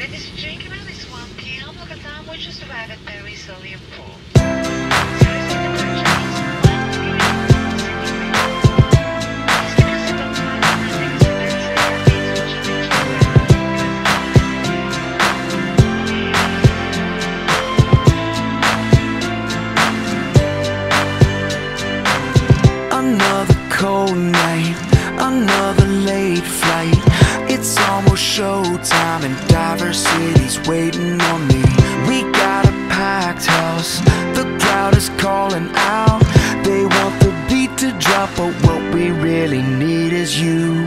Ladies and gentlemen, this 1 p.m. Look at time, we just arrived at Paris Oleum Pool. another cold night, another late university's waiting on me. We got a packed house. The crowd is calling out. They want the beat to drop But what we really need is you.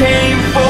came for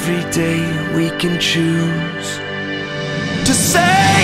every day we can choose to say